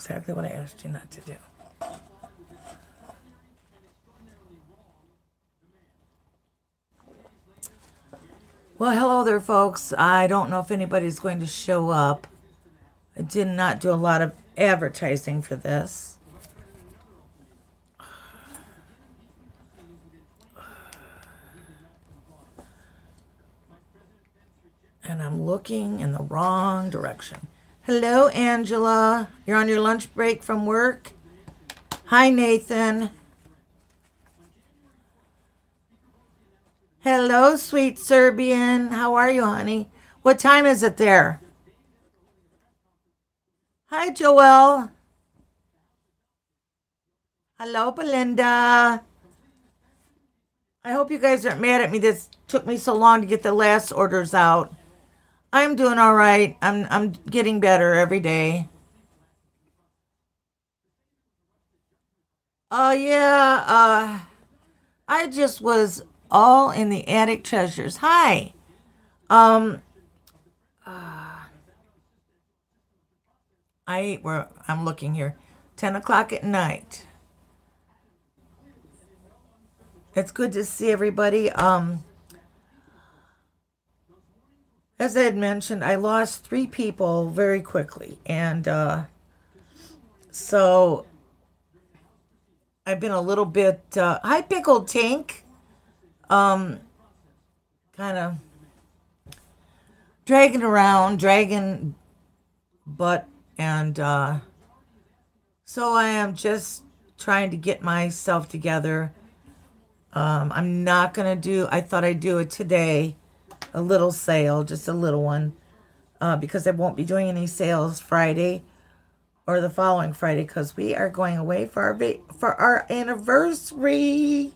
exactly what I asked you not to do. Well, hello there, folks. I don't know if anybody's going to show up. I did not do a lot of advertising for this. And I'm looking in the wrong direction. Hello, Angela. You're on your lunch break from work? Hi, Nathan. Hello, sweet Serbian. How are you, honey? What time is it there? Hi, Joelle. Hello, Belinda. I hope you guys aren't mad at me. This took me so long to get the last orders out. I'm doing all right. I'm I'm getting better every day. Oh yeah, uh I just was all in the attic treasures. Hi. Um uh, I where I'm looking here. Ten o'clock at night. It's good to see everybody. Um as I had mentioned, I lost three people very quickly. And uh, so I've been a little bit, uh, hi, Pickled Tank. Um, kind of dragging around, dragging butt. And uh, so I am just trying to get myself together. Um, I'm not going to do, I thought I'd do it today a little sale, just a little one, uh, because I won't be doing any sales Friday or the following Friday because we are going away for our for our anniversary.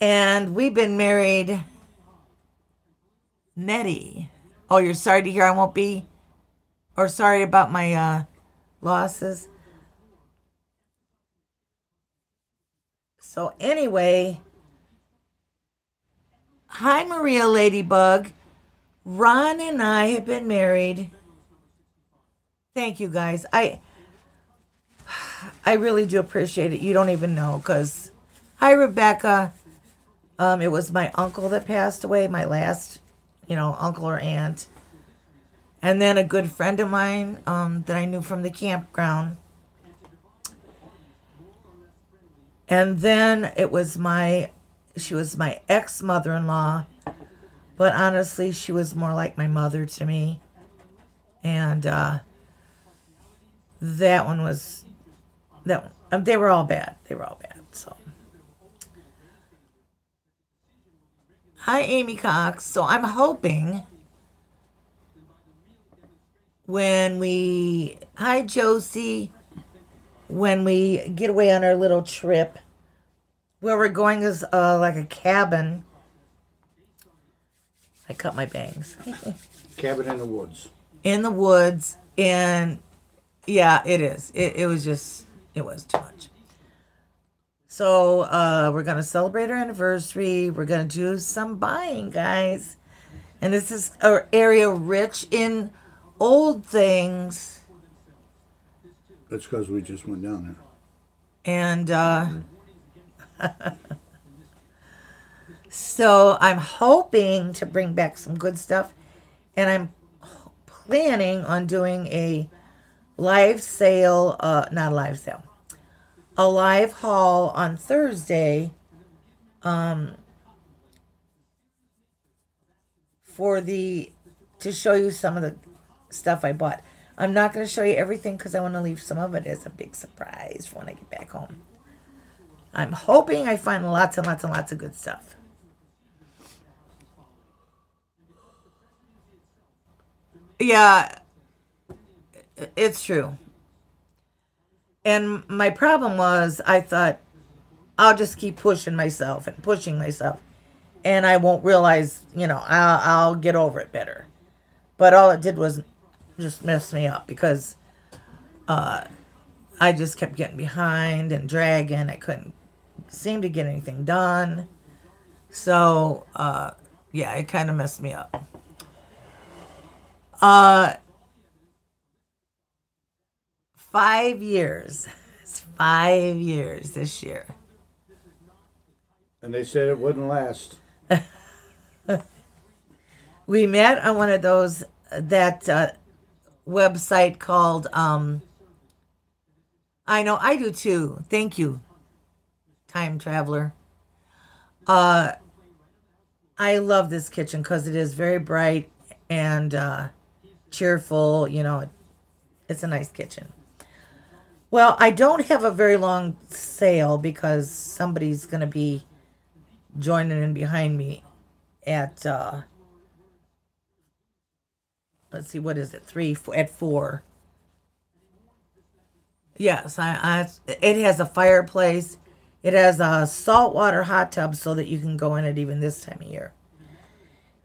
And we've been married. Nettie. Oh, you're sorry to hear I won't be, or sorry about my uh, losses. So anyway, Hi, Maria Ladybug. Ron and I have been married. Thank you, guys. I I really do appreciate it. You don't even know, because hi, Rebecca. Um, it was my uncle that passed away, my last, you know, uncle or aunt, and then a good friend of mine um, that I knew from the campground. And then it was my she was my ex mother in law, but honestly, she was more like my mother to me. And uh, that one was that um, they were all bad. They were all bad. So. Hi, Amy Cox. So I'm hoping when we, hi, Josie, when we get away on our little trip where we're going is uh, like a cabin. I cut my bangs. cabin in the woods. In the woods, and yeah, it is. It, it was just, it was too much. So uh, we're gonna celebrate our anniversary. We're gonna do some buying, guys, and this is our area rich in old things. That's because we just went down there. And uh, so I'm hoping to bring back some good stuff. And I'm planning on doing a live sale, uh, not a live sale, a live haul on Thursday um, for the, to show you some of the stuff I bought. I'm not going to show you everything because I want to leave some of it as a big surprise when I get back home. I'm hoping I find lots and lots and lots of good stuff. Yeah, it's true. And my problem was I thought I'll just keep pushing myself and pushing myself and I won't realize, you know, I'll, I'll get over it better. But all it did was just mess me up because uh, I just kept getting behind and dragging. I couldn't seem to get anything done. So, uh, yeah, it kind of messed me up. Uh, five years. It's five years this year. And they said it wouldn't last. We met on one of those that uh, website called um I know I do too. Thank you. Time traveler. Uh I love this kitchen cuz it is very bright and uh cheerful, you know. It's a nice kitchen. Well, I don't have a very long sale because somebody's going to be joining in behind me at uh let's see what is it three four, at four yes I, I it has a fireplace it has a saltwater hot tub so that you can go in it even this time of year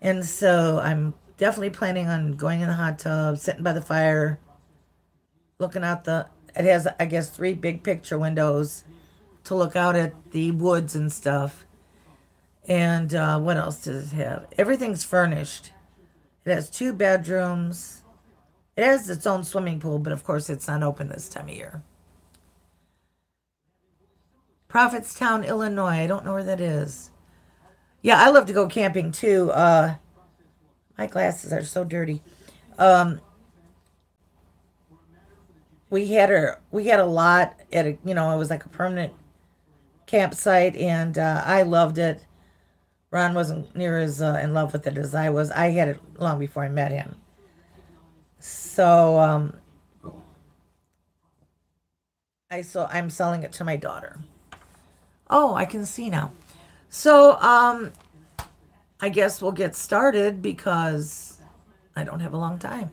and so i'm definitely planning on going in the hot tub sitting by the fire looking out the it has i guess three big picture windows to look out at the woods and stuff and uh, what else does it have everything's furnished it has two bedrooms. It has its own swimming pool, but of course it's not open this time of year. Prophetstown, Illinois. I don't know where that is. Yeah, I love to go camping too. Uh, my glasses are so dirty. Um, we had a we had a lot at a you know it was like a permanent campsite and uh, I loved it. Ron wasn't near as uh, in love with it as I was. I had it long before I met him. So um, I so I'm selling it to my daughter. Oh, I can see now. So um, I guess we'll get started because I don't have a long time.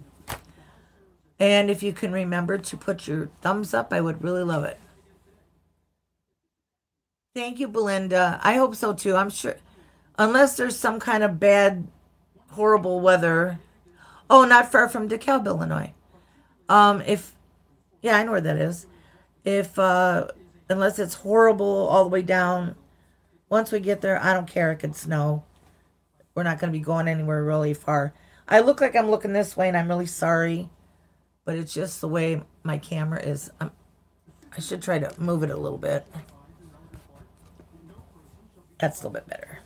And if you can remember to put your thumbs up, I would really love it. Thank you, Belinda. I hope so too. I'm sure unless there's some kind of bad, horrible weather. Oh, not far from DeKalb, Illinois. Um, if, yeah, I know where that is. If, uh, unless it's horrible all the way down, once we get there, I don't care. It could snow. We're not going to be going anywhere really far. I look like I'm looking this way, and I'm really sorry, but it's just the way my camera is. I'm, I should try to move it a little bit. That's a little bit better.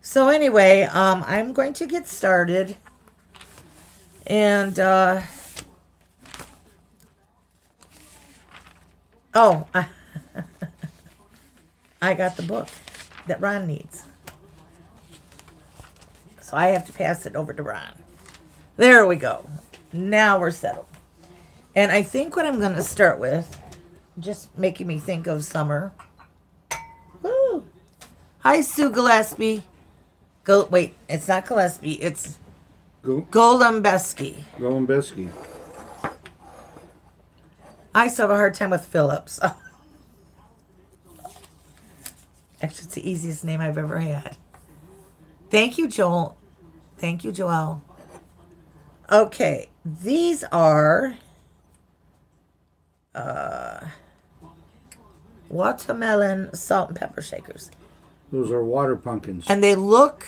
So anyway, um, I'm going to get started. And, uh, oh, I, I got the book that Ron needs. So I have to pass it over to Ron. There we go. Now we're settled. And I think what I'm going to start with, just making me think of summer. Woo! Hi, Sue Gillespie. Go wait, it's not Gillespie, it's Go, Golombeski. Golombeski. I still have a hard time with Phillips. Actually, it's the easiest name I've ever had. Thank you, Joel. Thank you, Joel. Okay, these are uh, watermelon salt and pepper shakers. Those are water pumpkins. and they look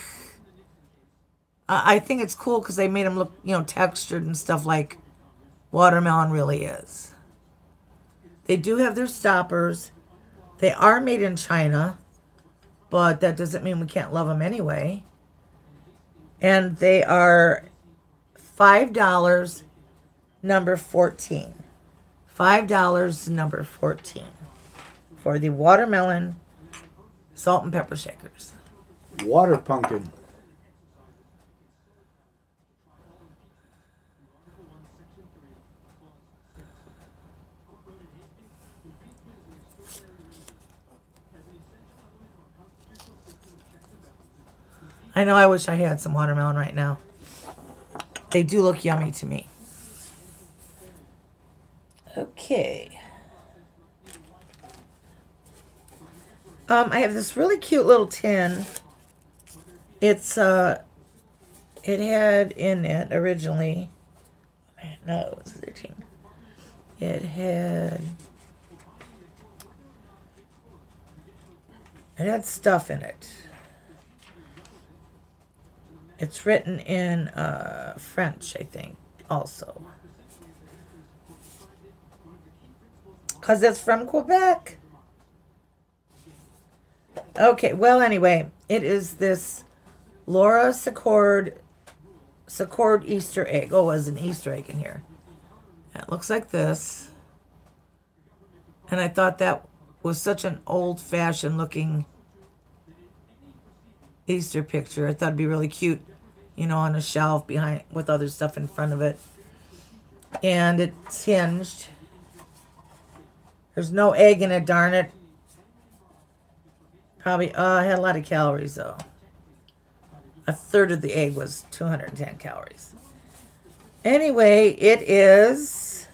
i I think it's cool because they made them look you know textured and stuff like watermelon really is they do have their stoppers. They are made in china but that doesn't mean we can't love them anyway. And they are five dollars number 14 five dollars number 14 for the watermelon salt and pepper shakers. Water pumpkin. I know I wish I had some watermelon right now. They do look yummy to me. Okay. Um, I have this really cute little tin. It's uh it had in it originally no, it was 13. It had it had stuff in it. It's written in uh, French, I think, also. Because it's from Quebec. Okay, well, anyway, it is this Laura Secord, Secord Easter egg. Oh, there's an Easter egg in here. It looks like this. And I thought that was such an old fashioned looking Easter picture. I thought it'd be really cute, you know, on a shelf behind with other stuff in front of it. And it's hinged. There's no egg in it, darn it. Probably, uh, I had a lot of calories though. A third of the egg was 210 calories. Anyway, it is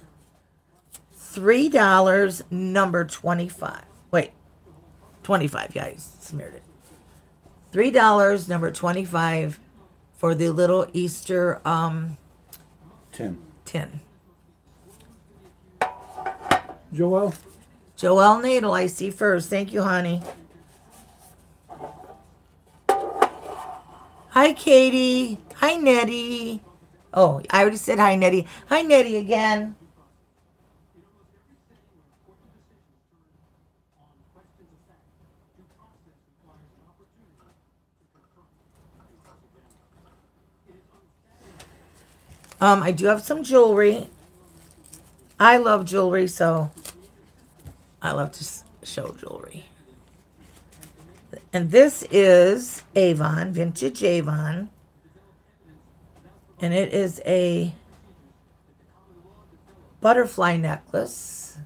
$3, number 25. Wait, 25, yeah, I smeared it. $3, number 25 for the little Easter um, Ten. tin. Joel? Joelle Nadel, I see first. Thank you, honey. Hi, Katie. Hi, Nettie. Oh, I already said hi, Nettie. Hi, Nettie again. Um, I do have some jewelry. I love jewelry, so I love to show jewelry. And this is Avon, vintage Avon. And it is a butterfly necklace.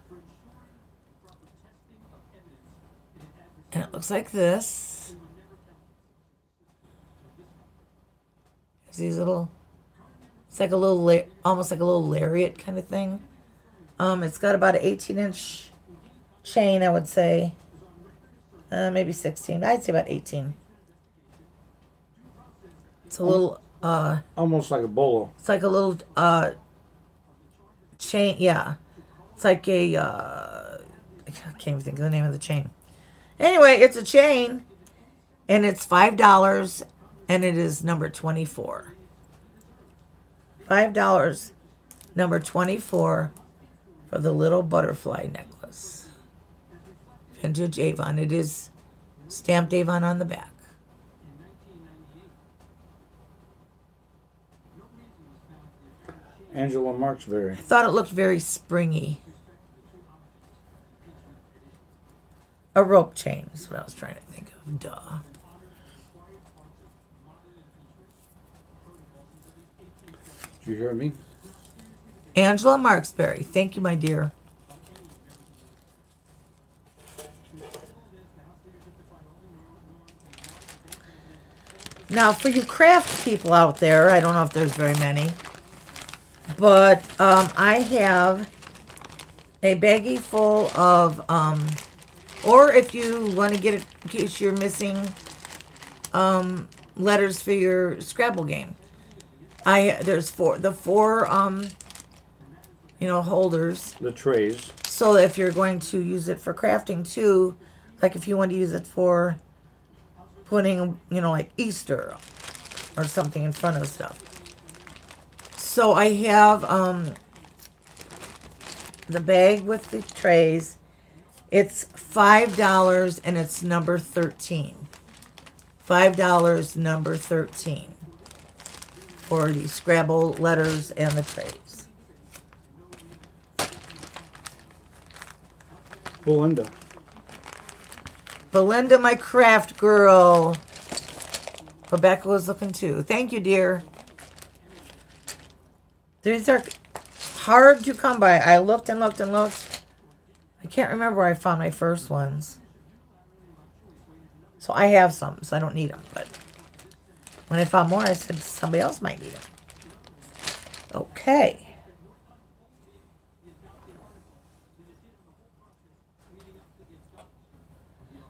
And it looks like this. These little, it's like a little, almost like a little lariat kind of thing. Um, it's got about an 18 inch chain, I would say. Uh, maybe 16. I'd say about 18. It's a little, uh, Almost like a bolo. it's like a little, uh, chain. Yeah. It's like a, uh, I can't even think of the name of the chain. Anyway, it's a chain and it's $5 and it is number 24. $5, number 24 for the little butterfly necklace. Vintage Avon. It is stamped Avon on the back. Angela Marksberry. I thought it looked very springy. A rope chain is what I was trying to think of. Duh. Did you hear me? Angela Marksberry. Thank you, my dear. Now, for you craft people out there, I don't know if there's very many, but um, I have a baggie full of, um, or if you want to get it, in case you're missing um, letters for your Scrabble game. I there's four the four um you know holders. The trays. so if you're going to use it for crafting too like if you want to use it for putting you know like Easter or something in front of stuff. So I have um the bag with the trays. It's five dollars and it's number 13 five dollars number 13 for the Scrabble letters and the trays. Belinda. Belinda, my craft girl. Rebecca was looking too. Thank you, dear. These are hard to come by. I looked and looked and looked. I can't remember where I found my first ones. So I have some, so I don't need them. But when I found more, I said somebody else might need them. Okay.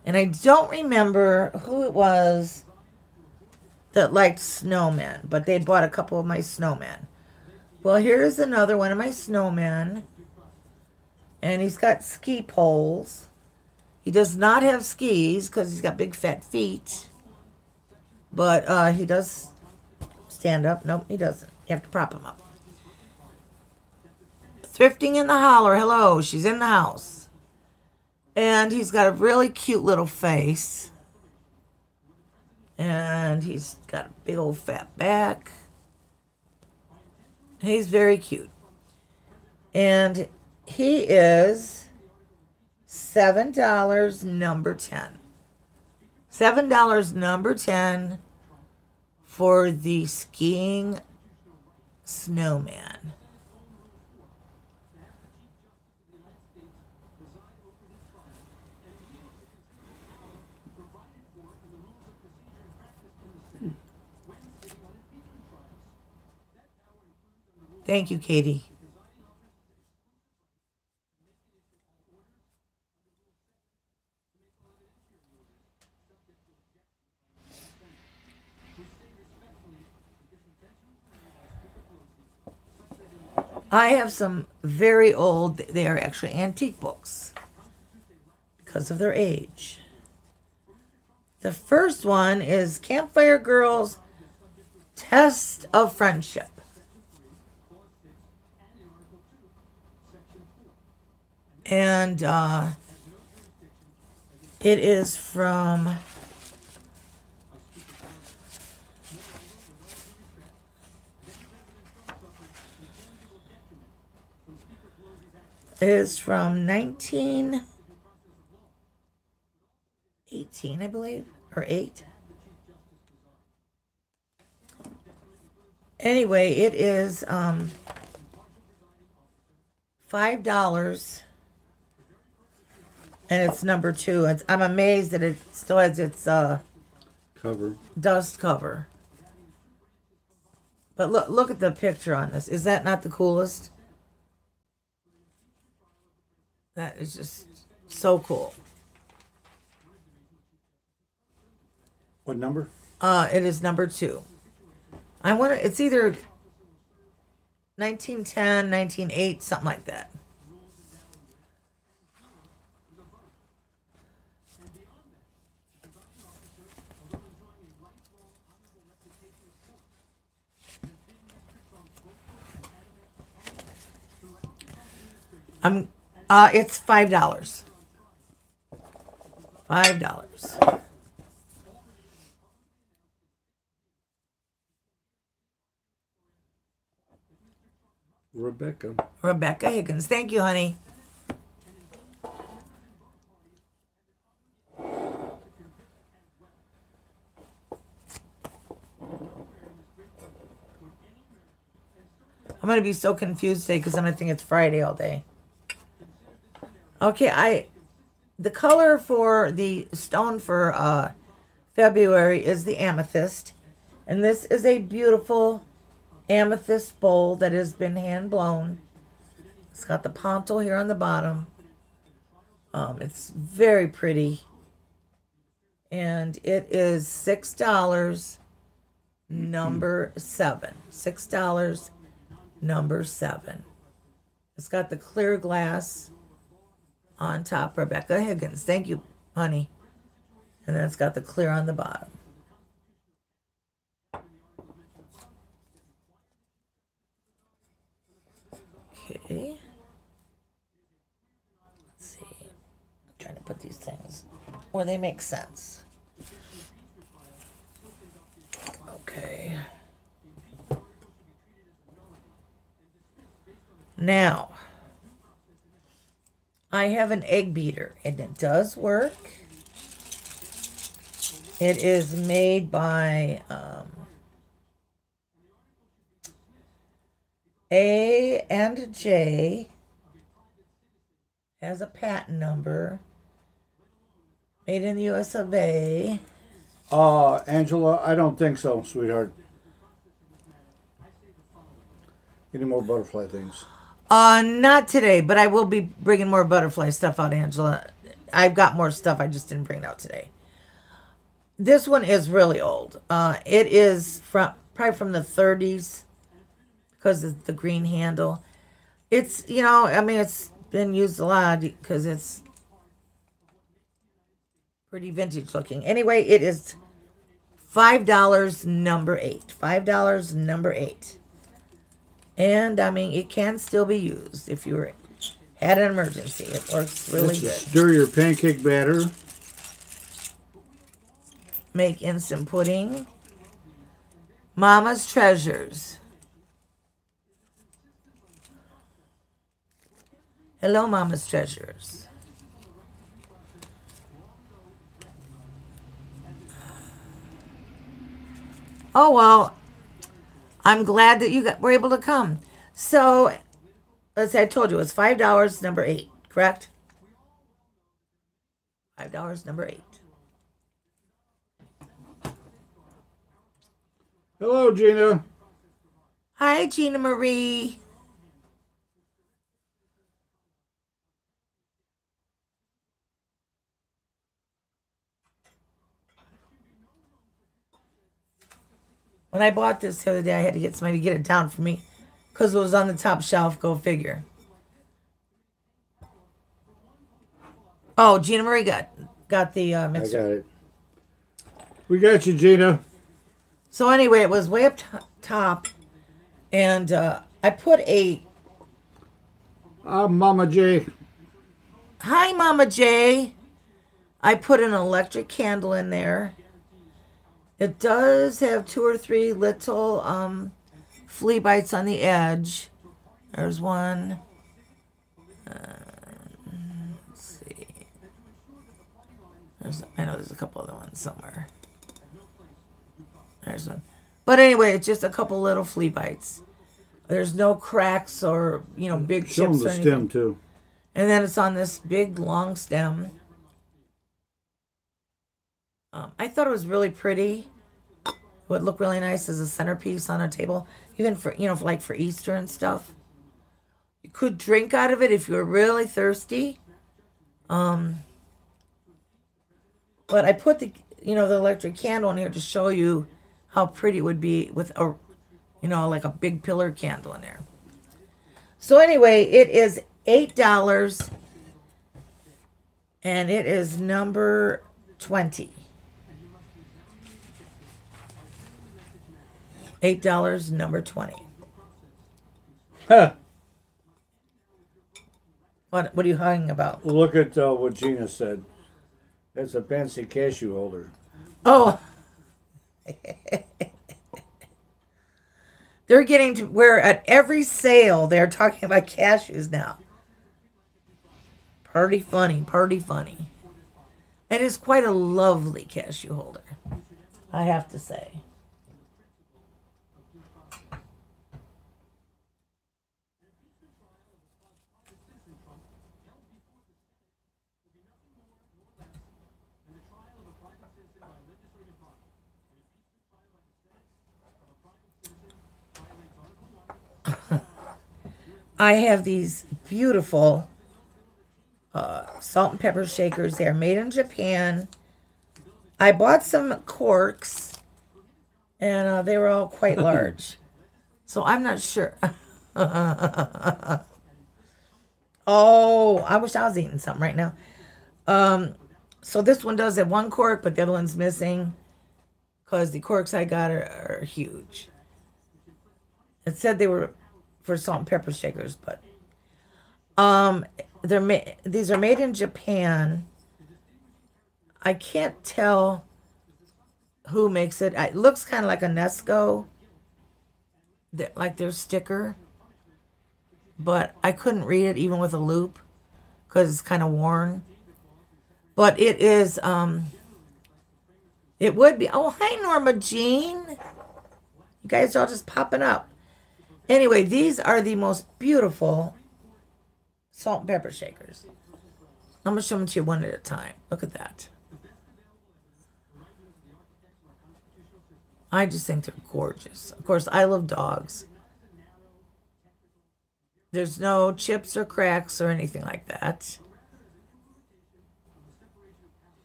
And I don't remember who it was that liked snowmen, but they bought a couple of my snowmen. Well, here's another one of my snowmen. And he's got ski poles. He does not have skis because he's got big fat feet. But uh, he does stand up. Nope, he doesn't. You have to prop him up. Thrifting in the holler. Hello, she's in the house. And he's got a really cute little face. And he's got a big old fat back. He's very cute. And he is $7 number 10. $7 number 10 for the skiing snowman. Thank you, Katie. I have some very old, they are actually antique books because of their age. The first one is Campfire Girls Test of Friendship. And uh, it is from is from 1918, I believe, or 8. Anyway, it is um, $5 and it's number 2. It's, I'm amazed that it still has its uh, Cover. dust cover. But look look at the picture on this. Is that not the coolest? That is just so cool. What number? Uh, it is number two. I want to, it's either 1910, 1908, something like that. I'm, uh, it's five dollars. Five dollars. Rebecca. Rebecca Higgins. Thank you, honey. I'm gonna be so confused today because I'm gonna think it's Friday all day. Okay, I the color for the stone for uh February is the amethyst, and this is a beautiful amethyst bowl that has been hand blown. It's got the pontil here on the bottom. Um, it's very pretty. And it is six dollars number seven. Six dollars number seven. It's got the clear glass on top. Rebecca Higgins. Thank you, honey. And then it's got the clear on the bottom. Okay. Let's see. I'm trying to put these things where they make sense. Okay. Now, I have an egg beater and it does work. It is made by um, A and J has a patent number. Made in the US of A. Uh, Angela, I don't think so, sweetheart. Any more butterfly things? Uh, not today, but I will be bringing more butterfly stuff out, Angela. I've got more stuff. I just didn't bring it out today. This one is really old. Uh, it is from probably from the 30s because of the green handle. It's you know, I mean, it's been used a lot because it's pretty vintage looking. Anyway, it is five dollars number eight. Five dollars number eight. And I mean, it can still be used if you're Had an emergency. It works really good. Stir your pancake batter. Make instant pudding. Mama's Treasures. Hello, Mama's Treasures. Oh, well, I'm glad that you got, were able to come. So, let's say I told you it was $5, number eight, correct? $5, number eight. Hello, Gina. Hi, Gina Marie. When I bought this the other day, I had to get somebody to get it down for me because it was on the top shelf. Go figure. Oh, Gina Marie got got the uh, I got it. We got you, Gina. So anyway, it was way up to- top, and uh, I put a I'm Mama J. Hi, Mama J. I put an electric candle in there. It does have two or three little um, flea bites on the edge. There's one. Uh, let's see. There's, I know there's a couple other ones somewhere. There's one. But anyway, it's just a couple little flea bites. There's no cracks or, you know, big Show chips or the anything. stem too. And then it's on this big long stem. Um, I thought it was really pretty. Would look really nice as a centerpiece on a table, even for you know, like for Easter and stuff. You could drink out of it if you're really thirsty. Um, but I put the you know the electric candle in here to show you how pretty it would be with a you know like a big pillar candle in there. So anyway, it is eight dollars, and it is number twenty. Eight dollars, number twenty. Huh. What What are you hugging about? Look at uh, what Gina said. That's a fancy cashew holder. Oh, they're getting to where at every sale they're talking about cashews now. Pretty funny, pretty funny. And It is quite a lovely cashew holder, I have to say. I have these beautiful uh, salt and pepper shakers. They're made in Japan. I bought some corks, and uh, they were all quite large. So I'm not sure. oh, I wish I was eating something right now. Um, so this one does have one cork, but the other one's missing because the corks I got are, are huge. It said they were for salt and pepper shakers, but um, they're made. These are made in Japan. I can't tell who makes it. It looks kind of like a Nesco, like their sticker, but I couldn't read it even with a loupe because it's kind of worn. But it is. Um, it would be. Oh, hi Norma Jean. You guys are all just popping up. Anyway, these are the most beautiful salt and pepper shakers. I'm gonna show them to you one at a time. Look at that. I just think they're gorgeous. Of course, I love dogs. There's no chips or cracks or anything like that.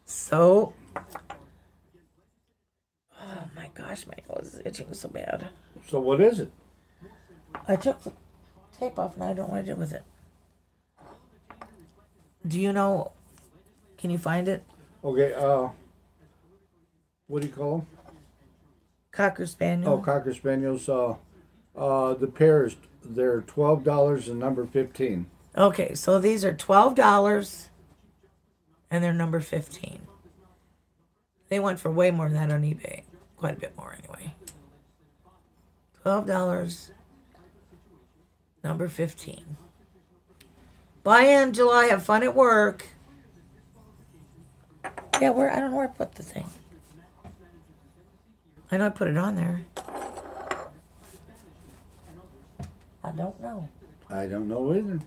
So, oh my gosh, my nose is itching so bad. So what is it? I took the tape off and I don't know what I did with it. Do you know? Can you find it? Okay. Uh, what do you call them? Cocker Spaniel. Oh, cocker spaniels. Uh, uh, the pairs. They're twelve dollars and number fifteen. Okay, so these are twelve dollars, and they're number fifteen. They went for way more than that on eBay, quite a bit more anyway. Twelve dollars, number fifteen. Bye, Angela. Have fun at work. Yeah, where I don't know where I put the thing. I know I put it on there. I don't know. I don't know either.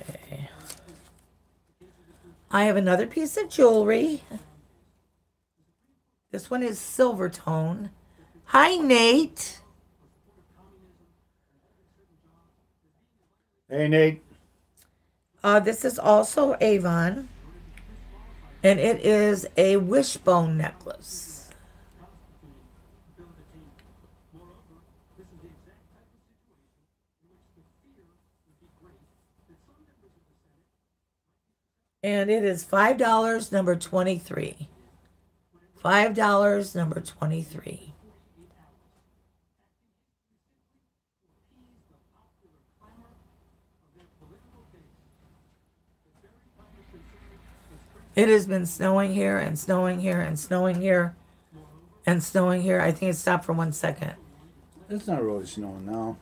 Okay. I have another piece of jewelry. This one is silver tone. Hi, Nate. Hey, Nate. Uh, this is also Avon, and it is a wishbone necklace. And it is $5, number 23. $5, number 23. It has been snowing here and snowing here and snowing here and snowing here. I think it stopped for one second. It's not really snowing now.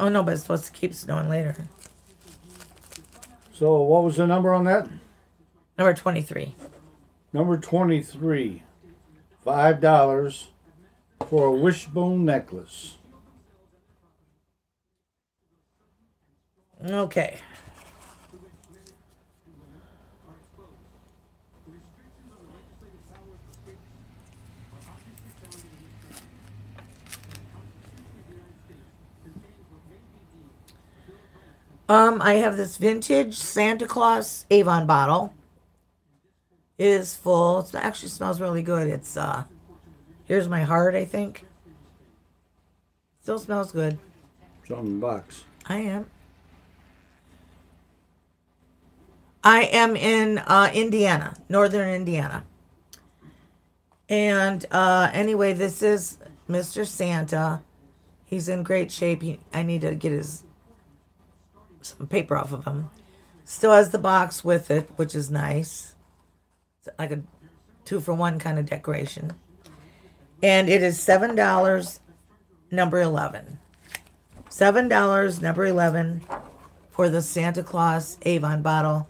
Oh no, but it's supposed to keep snowing later. So, what was the number on that? Number 23. Number 23. $5 for a wishbone necklace. Okay. Um, I have this vintage Santa Claus Avon bottle. It is full. It actually smells really good. It's uh here's my heart, I think. Still smells good. It's on the box. I am. I am in uh, Indiana, northern Indiana. And uh, anyway, this is Mr. Santa. He's in great shape. He, I need to get his some paper off of him. Still has the box with it, which is nice. Like a two for one kind of decoration. And it is seven dollars, number eleven. Seven dollars, number eleven, for the Santa Claus Avon bottle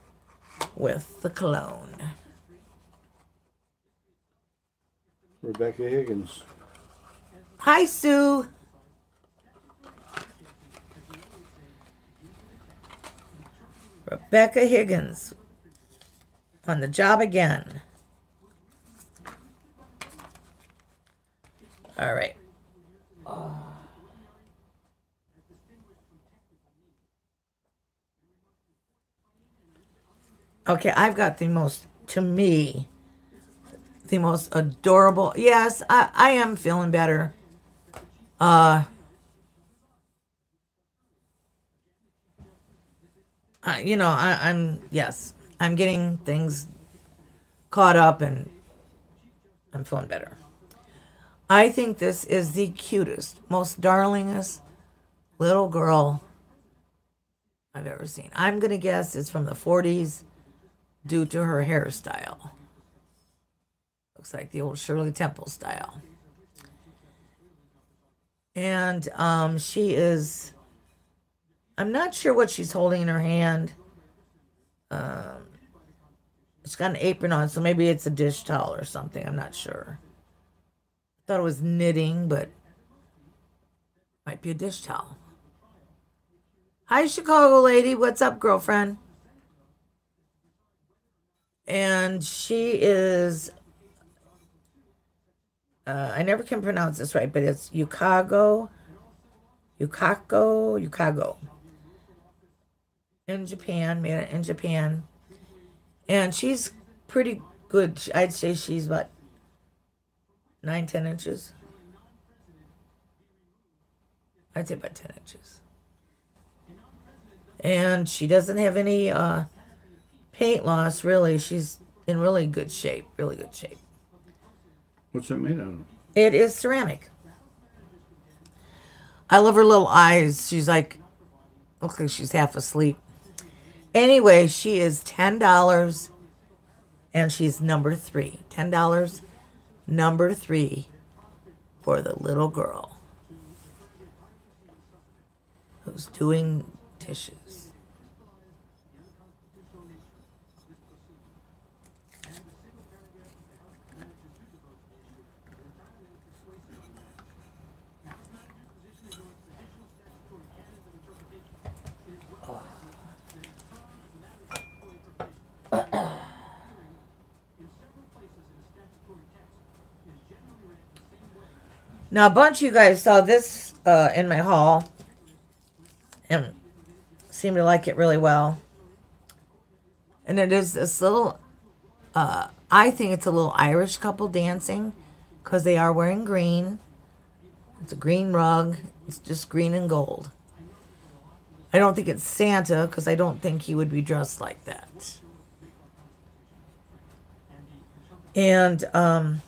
with the cologne. Rebecca Higgins. Hi, Sue. Rebecca Higgins on the job again. All right. Okay, I've got the most, to me, the most adorable. Yes, I, I am feeling better. Uh, uh, you know, I, I'm yes, I'm getting things caught up and I'm feeling better. I think this is the cutest, most darlingest little girl I've ever seen. I'm gonna guess it's from the 40s due to her hairstyle. Looks like the old Shirley Temple style. And um, she is I'm not sure what she's holding in her hand. Um, it's got an apron on, so maybe it's a dish towel or something. I'm not sure. I thought it was knitting, but might be a dish towel. Hi, Chicago lady. What's up, girlfriend? And she is. Uh, I never can pronounce this right, but it's Yukago. Yukako. Yukago in Japan, made it in Japan. And she's pretty good. I'd say she's about nine, ten inches. I'd say about 10 inches. And she doesn't have any uh, paint loss, really. She's in really good shape, really good shape. What's it made out of? It is ceramic. I love her little eyes. She's like, looks like she's half asleep. Anyway, she is ten dollars, and she's number three. Ten dollars, number three, for the little girl who's doing dishes. Now, a bunch of you guys saw this uh, in my haul and seemed to like it really well. And it is this little, uh, I think it's a little Irish couple dancing because they are wearing green. It's a green rug, it's just green and gold. I don't think it's Santa because I don't think he would be dressed like that. And, um,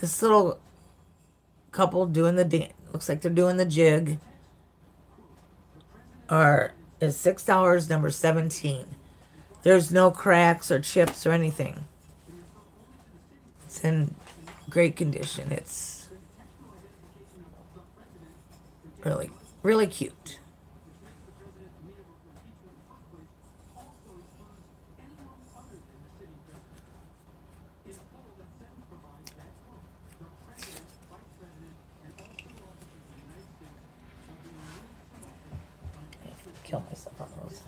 this little couple doing the dance looks like they're doing the jig are is six dollars number 17 there's no cracks or chips or anything. It's in great condition. It's really really cute kill myself on those.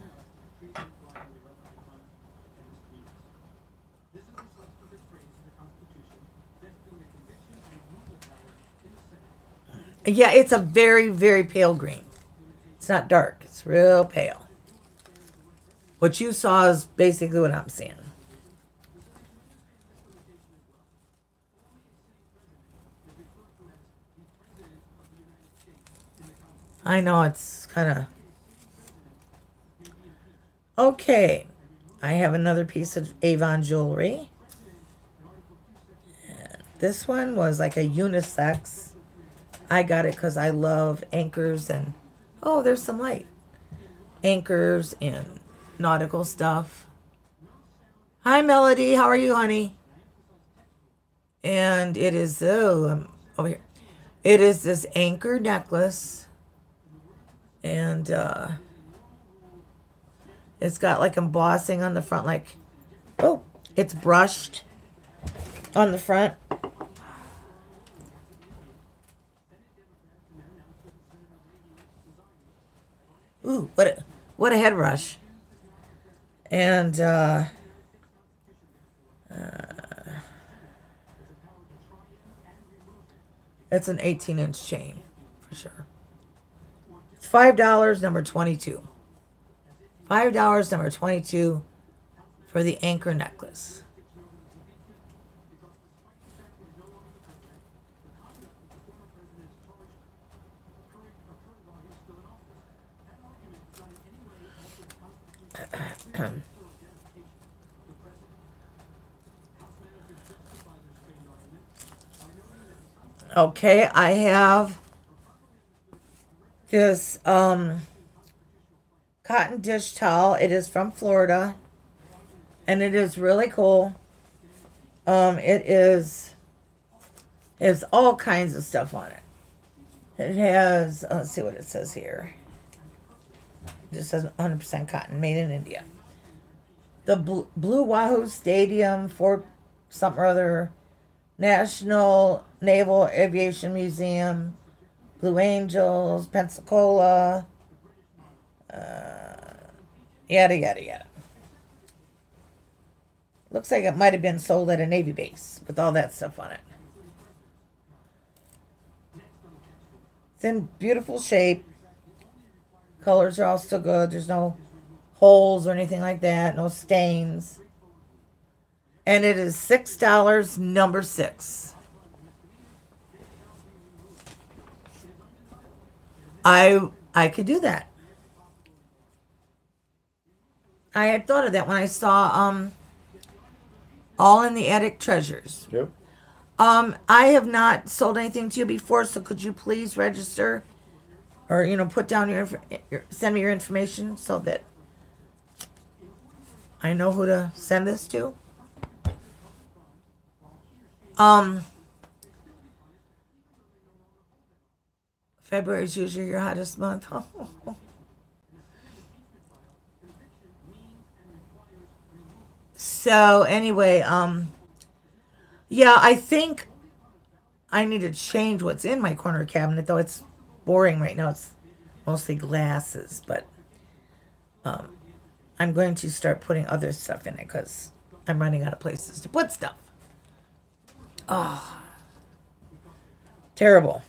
Yeah, it's a very, very pale green. It's not dark. It's real pale. What you saw is basically what I'm seeing. I know it's kind of Okay, I have another piece of Avon jewelry. This one was like a unisex. I got it because I love anchors and, oh, there's some light. Anchors and nautical stuff. Hi, Melody. How are you, honey? And it is, oh, um, over here. It is this anchor necklace. And, uh, it's got like embossing on the front, like, oh, it's brushed on the front. Ooh, what a, what a head rush. And, uh, uh, it's an 18 inch chain for sure. It's $5, number 22. $5, number 22 for the anchor necklace. Okay, I have this um cotton dish towel. It is from Florida. And it is really cool. Um, it is it has all kinds of stuff on it. It has let's see what it says here. It just says 100% cotton made in India. The Blue, Blue Wahoo Stadium, Fort something or other, National Naval Aviation Museum, Blue Angels, Pensacola, uh, yada, yada, yada. Looks like it might have been sold at a Navy base with all that stuff on it. It's in beautiful shape. Colors are all still good. There's no holes or anything like that. No stains. And it is $6, number six. I I could do that. I had thought of that when I saw um All in the Attic Treasures. Yep. Um, I have not sold anything to you before, so could you please register, or you know, put down your, your send me your information so that I know who to send this to. Um, February is usually your hottest month. so anyway, um, yeah, I think I need to change what's in my corner cabinet, though it's boring right now. It's mostly glasses, but um, I'm going to start putting other stuff in it because I'm running out of places to put stuff. Oh, terrible.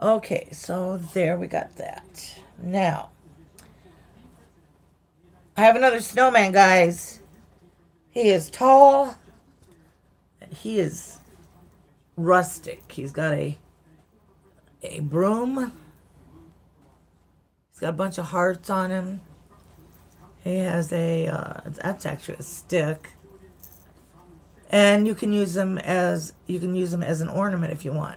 Okay, so there we got that. Now, I have another snowman, guys. He is tall. He is rustic. He's got a a broom. He's got a bunch of hearts on him. He has a uh, that's actually a stick. And you can use them as you can use them as an ornament if you want.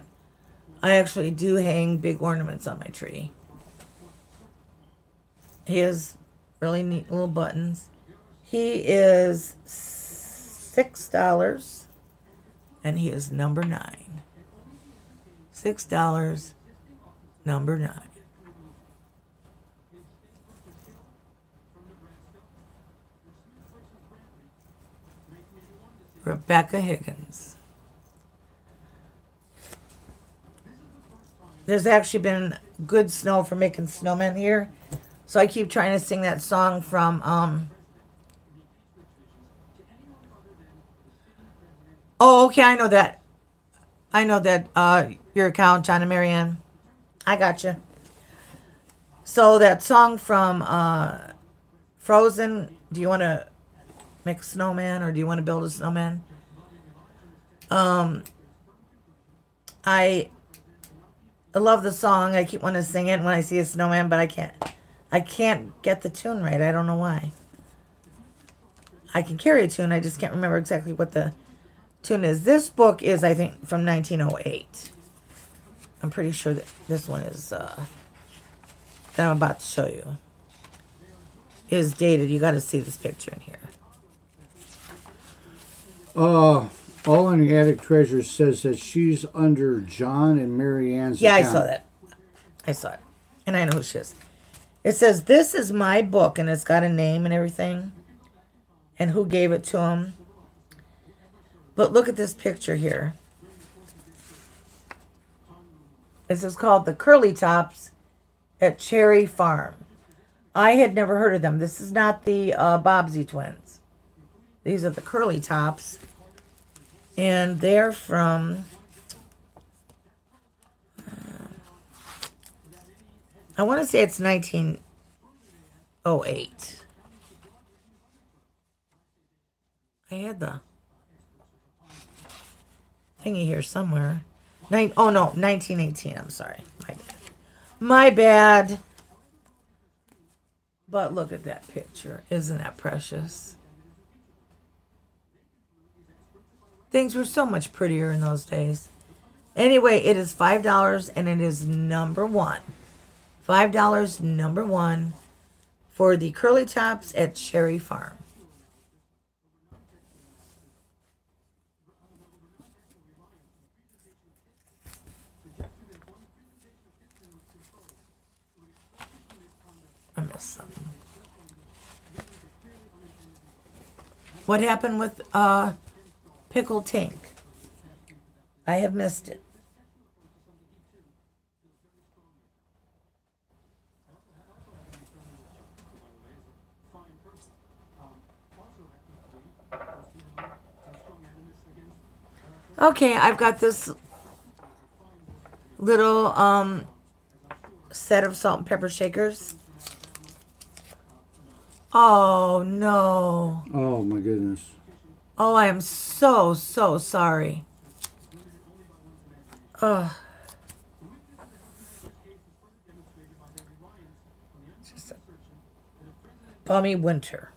I actually do hang big ornaments on my tree. He has really neat little buttons. He is six dollars, and he is number nine. Six dollars, number nine. Rebecca Higgins. There's actually been good snow for making snowmen here. So I keep trying to sing that song from um Oh, okay, I know that. I know that uh your account, and Marianne. I got you. So that song from uh Frozen, do you want to make a snowman or do you want to build a snowman? Um I I love the song. I keep wanting to sing it when I see a snowman, but I can't. I can't get the tune right. I don't know why. I can carry a tune. I just can't remember exactly what the tune is. This book is, I think, from 1908. I'm pretty sure that this one is, uh, that I'm about to show you, is dated. You got to see this picture in here. Uh, all in the attic treasure says that she's under John and Mary Ann's Yeah, I saw that. I saw it. And I know who she is. It says, This is my book, and it's got a name and everything, and who gave it to him. But look at this picture here. This is called The Curly Tops at Cherry Farm. I had never heard of them. This is not the uh, Bobbsey twins. These are the Curly Tops. And they're from uh, I want to say it's 1908. I had the thingy here somewhere. Nine, oh no, 1918. I'm sorry. My bad. My bad. But look at that picture. Isn't that precious? Things were so much prettier in those days. Anyway, it is $5 and it is number one. $5 number one for the curly tops at Cherry Farm. I missed something. What happened with uh, Pickle Tink? I have missed it. Okay, I've got this little um set of salt and pepper shakers. Oh no. Oh my goodness. Oh, I am so so sorry. Ugh. Just a bummy winter.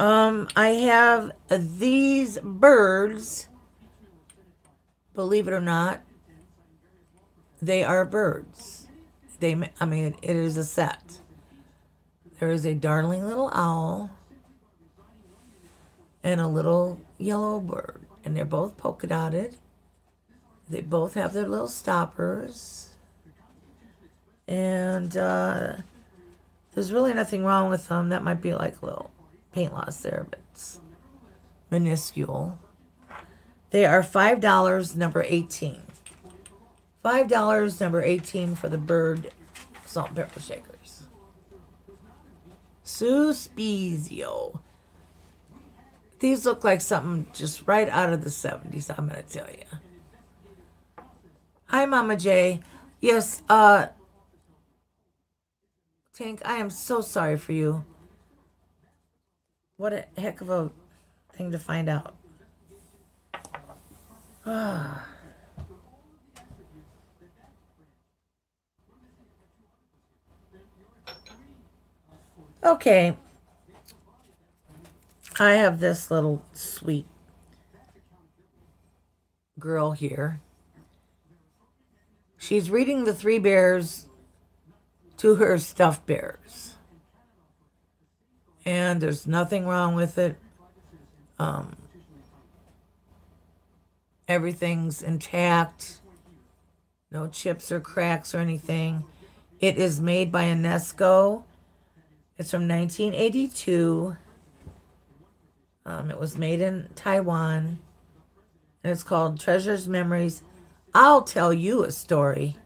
Um, I have these birds. Believe it or not, they are birds. They, I mean, it is a set. There is a darling little owl and a little yellow bird, and they're both polka dotted. They both have their little stoppers, and uh, there's really nothing wrong with them. That might be like a little paint loss there, but it's minuscule. They are five dollars, number eighteen. Five dollars, number eighteen for the bird salt and pepper shakers. Suspizio. These look like something just right out of the 70s, I'm going to tell you. Hi, Mama J. Yes, uh, Tank, I am so sorry for you. What a heck of a thing to find out. Ah. Okay. I have this little sweet girl here. She's reading the three bears to her stuffed bears. And there's nothing wrong with it. Um, everything's intact. No chips or cracks or anything. It is made by Enesco it's from 1982. Um, it was made in Taiwan. And it's called Treasured Memories. I'll tell you a story.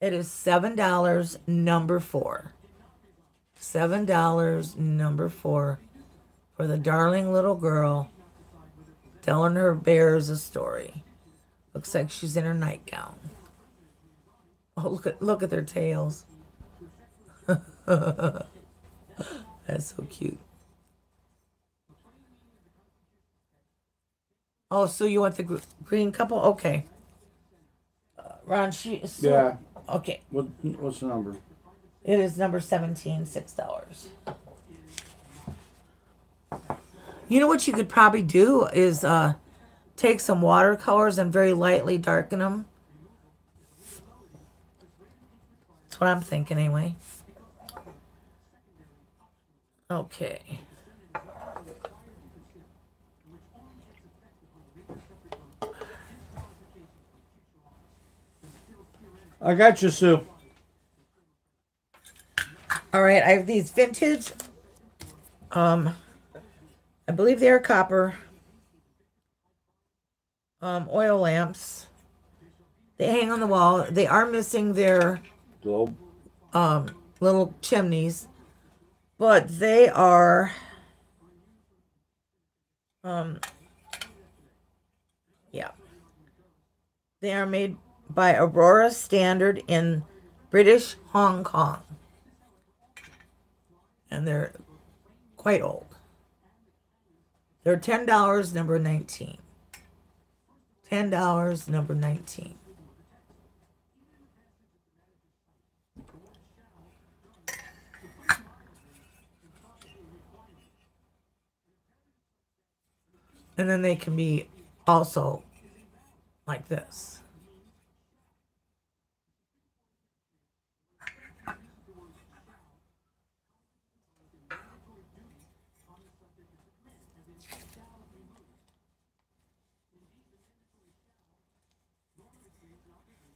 It is $7, number four. $7, number four, for the darling little girl telling her bears a story. Looks like she's in her nightgown. Oh, look at look at their tails. That's so cute. Oh, so you want the green couple? Okay. Uh, Ron, she. So, Yeah. Okay. What what's the number? It is number 17, $6. You know what you could probably do is uh, take some watercolors and very lightly darken them. That's what I'm thinking, anyway. Okay. I got you, Sue. All right, I have these vintage. Um, I believe they are copper. Um, oil lamps. They hang on the wall. They are missing their Globe. um little chimneys, but they are um yeah. They are made by Aurora Standard in British Hong Kong. And they're quite old. They're $10, number 19. $10, number 19. And then they can be also like this.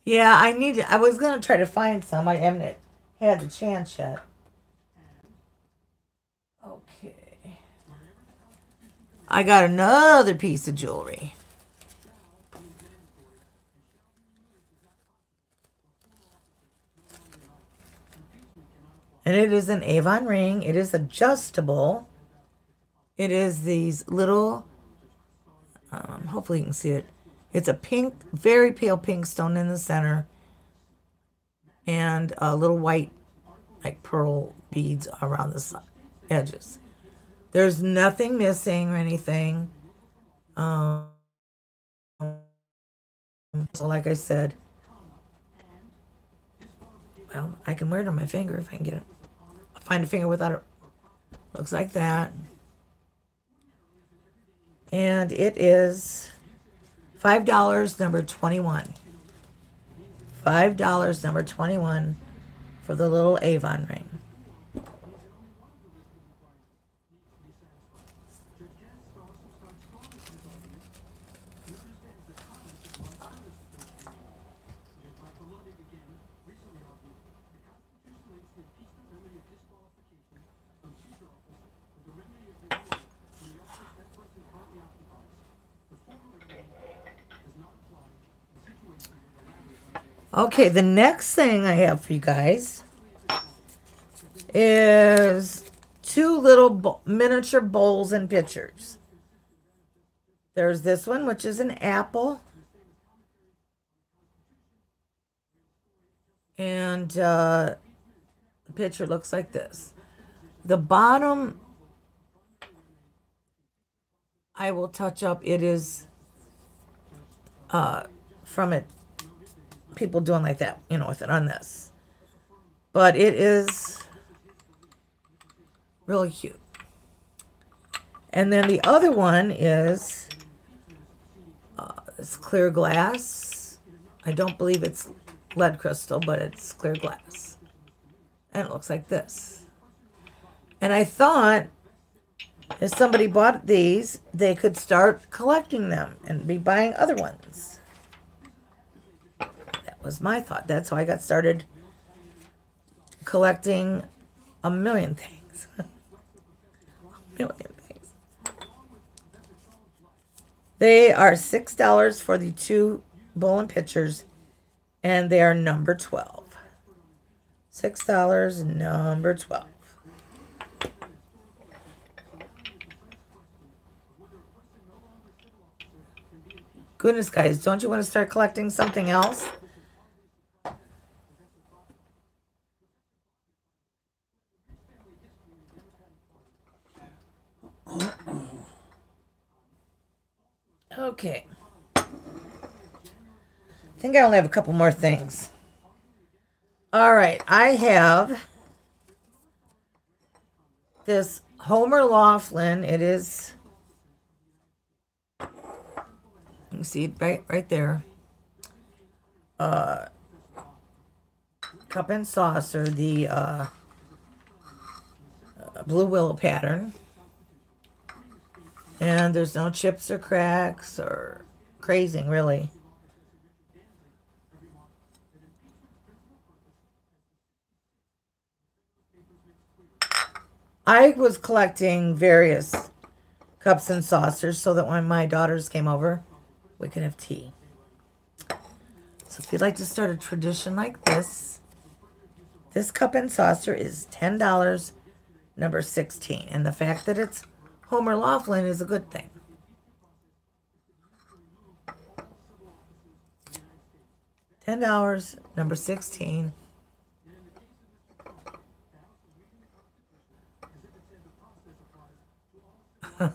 Yeah, I need. I was gonna try to find some. I haven't had the chance yet. Okay. I got another piece of jewelry. And it is an Avon ring. It is adjustable. It is these little, um, hopefully you can see it. It's a pink, very pale pink stone in the center. And a little white, like pearl beads around the edges. There's nothing missing or anything. Um, so like I said, well, I can wear it on my finger if I can get it. I'll find a finger without a Looks like that. And it is $5, number 21. $5, number 21 for the little Avon ring. Okay, the next thing I have for you guys is two little bo- miniature bowls and pitchers. There's this one, which is an apple. And uh, the picture looks like this. The bottom, I will touch up. It is uh, from it people doing like that, you know, with it on this. But it is really cute. And then the other one is uh, it's clear glass. I don't believe it's lead crystal, but it's clear glass. And it looks like this. And I thought if somebody bought these, they could start collecting them and be buying other ones was my thought. That's how I got started collecting a million things. a million things. They are $6 for the two bowl and pitchers, and they are number 12. $6, number 12. Goodness, guys, don't you want to start collecting something else? Okay. I think I only have a couple more things. All right, I have this Homer Laughlin. It is, you see right, right there. Uh, cup and saucer, the uh, blue willow pattern. And there's no chips or cracks or crazing, really. I was collecting various cups and saucers so that when my daughters came over, we could have tea. So if you'd like to start a tradition like this, this cup and saucer is $10, number 16. And the fact that it's Homer Laughlin is a good thing. Ten dollars, number sixteen. uh,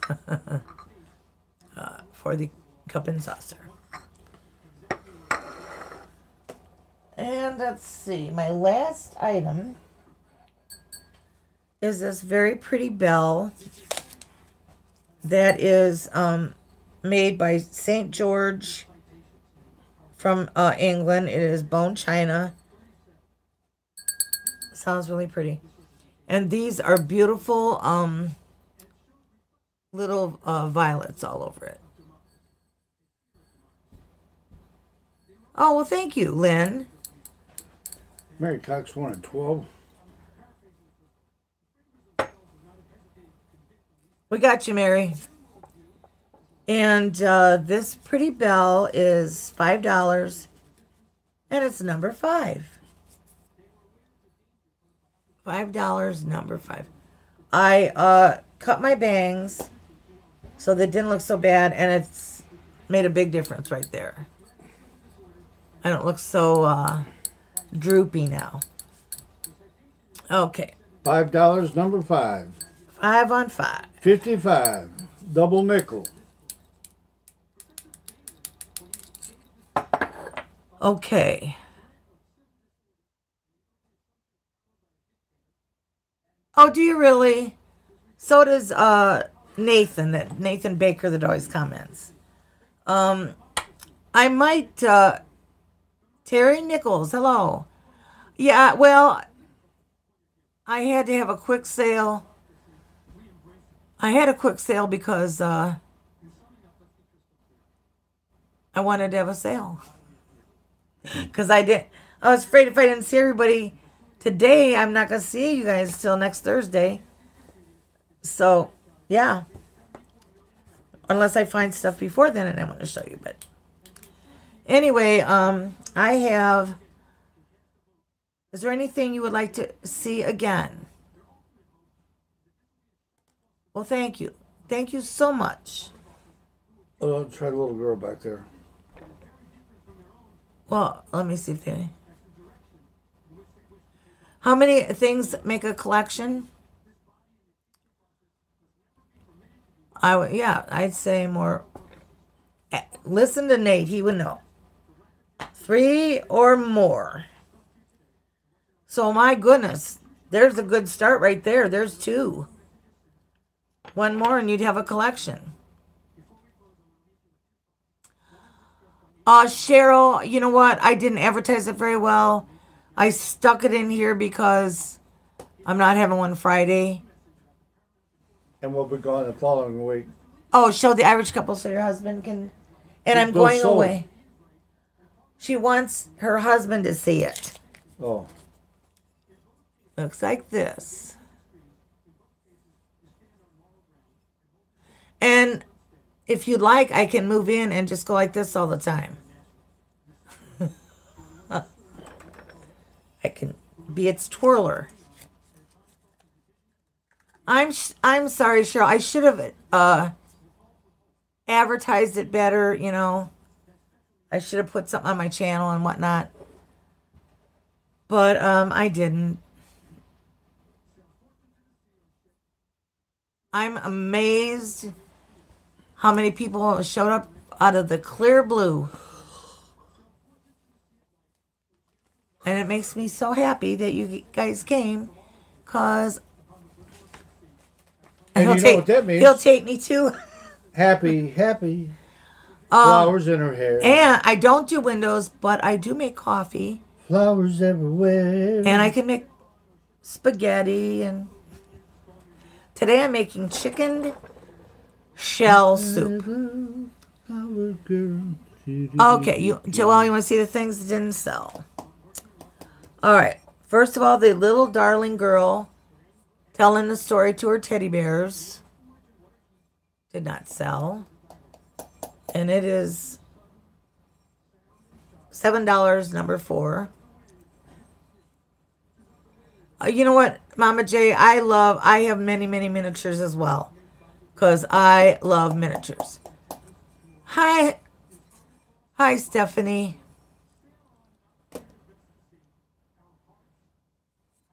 for the cup and saucer. And let's see, my last item is this very pretty bell that is um, made by St. George from uh, England. It is bone china. Sounds really pretty. And these are beautiful um, little uh, violets all over it. Oh, well, thank you, Lynn. Mary Cox wanted 12. We got you, Mary. And uh, this pretty bell is $5. And it's number five. $5, number five. I uh, cut my bangs so they didn't look so bad. And it's made a big difference right there. I don't look so uh, droopy now. Okay. $5, number five. Five on five. 55. Double nickel. Okay. Oh, do you really? so does uh Nathan, that Nathan Baker that always comments. Um, I might uh, Terry Nichols. Hello. Yeah, well, I had to have a quick sale. I had a quick sale because uh, I wanted to have a sale. Because I did. I was afraid if I didn't see everybody today, I'm not gonna see you guys till next Thursday. So, yeah. Unless I find stuff before then and I want to show you, but anyway, um, I have. Is there anything you would like to see again? Well, thank you. Thank you so much. Oh, try the little girl back there. Well, let me see if they. How many things make a collection? I would, yeah, I'd say more. eh, Listen to Nate; he would know. Three or more. So my goodness, there's a good start right there. There's two. One more, and you'd have a collection. Uh, Cheryl, you know what? I didn't advertise it very well. I stuck it in here because I'm not having one Friday. And we'll be gone the following week. Oh, show the average couple so your husband can. And I'm going sold. away. She wants her husband to see it. Oh, Looks like this. And if you'd like, I can move in and just go like this all the time. I can be its twirler. I'm I'm sorry, Cheryl. I should have uh advertised it better. You know, I should have put something on my channel and whatnot. But um, I didn't. I'm amazed how many people showed up out of the clear blue. And it makes me so happy that you guys came because And you know what that means? He'll take me too. happy, happy. Um, Flowers in her hair. and I don't do windows, but I do make coffee. Flowers everywhere. And I can make spaghetti and today I'm making chicken shell soup. Okay, you Joelle, you want to see the things that didn't sell? All right. First of all, the little darling girl telling the story to her teddy bears did not sell. And it is seven dollars number four. Uh, you know what, Mama J, I love I have many, many miniatures as well. Because I love miniatures. Hi, Hi, Stephanie.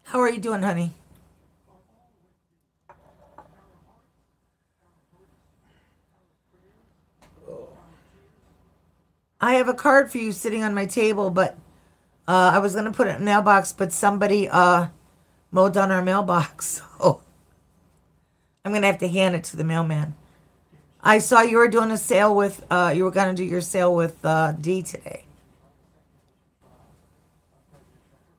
How are you doing, honey? I have a card for you sitting on my table, but uh, I was gonna put it in the mailbox, but somebody uh, mowed down our mailbox, so I'm gonna have to hand it to the mailman. I saw you were doing a sale with, uh, you were going to do your sale with uh, D today.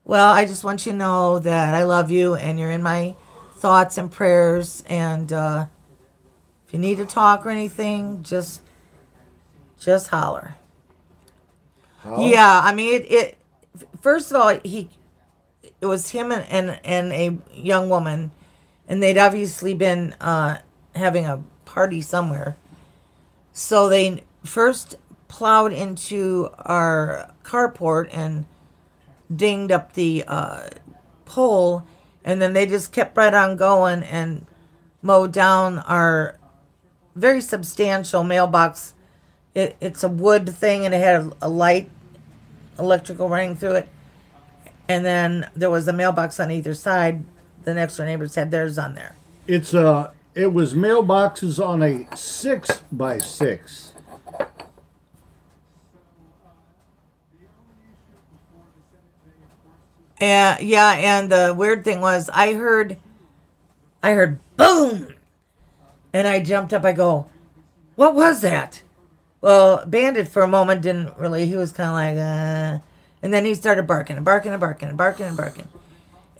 Well, I just want you to know that I love you and you're in my thoughts and prayers. And uh, if you need to talk or anything, just, just holler. How? Yeah, I mean, it, it. First of all, he, it was him and and, and a young woman, and they'd obviously been uh, having a party somewhere. So they first plowed into our carport and dinged up the uh, pole, and then they just kept right on going and mowed down our very substantial mailbox. It, it's a wood thing and it had a, a light electrical running through it. And then there was a mailbox on either side. The next door neighbors had theirs on there. It's uh it was mailboxes on a six by six. And yeah, and the weird thing was I heard I heard boom And I jumped up. I go, "What was that?" Well, Bandit for a moment didn't really. He was kind of like, uh, and then he started barking and barking and barking and barking and barking,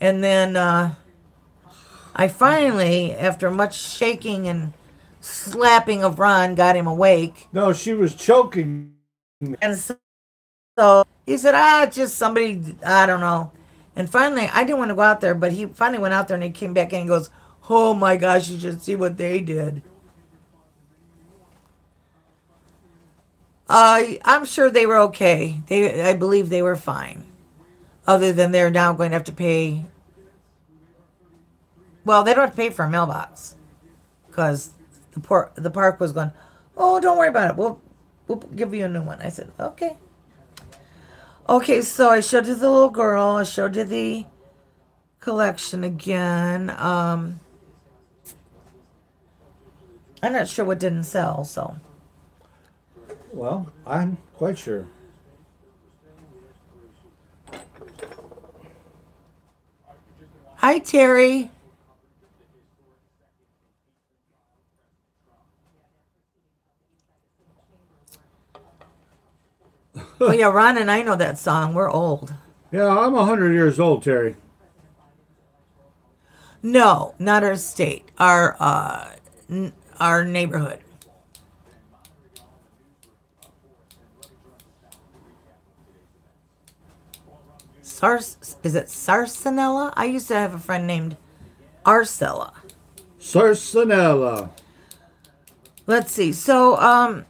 and then uh, I finally, after much shaking and slapping of Ron, got him awake. No, she was choking. And so, so he said, ah, just somebody, I don't know. And finally, I didn't want to go out there, but he finally went out there and he came back in and goes, oh my gosh, you should see what they did. Uh, I'm sure they were okay. They, I believe they were fine. Other than they're now going to have to pay. Well, they don't have to pay for a mailbox because the park the park was going. Oh, don't worry about it. We'll we'll give you a new one. I said okay. Okay, so I showed you the little girl. I showed you the collection again. Um, I'm not sure what didn't sell, so. Well, I'm quite sure. Hi, Terry. Oh yeah, Ron and I know that song. We're old. Yeah, I'm 100 years old, Terry. No, not our state. Our uh, n- our neighborhood. Sars is it Sarsanella? I used to have a friend named Arcella. Sarsanella. Let's see. So, um,